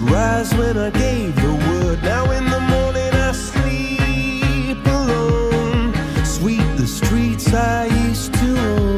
rise when I gave the word. Now in the morning I sleep alone. Sweep the streets I used to own.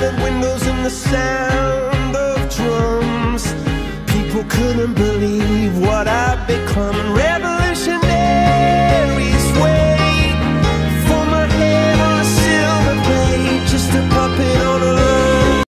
shattered windows and the sound of drums. People couldn't believe what I've become.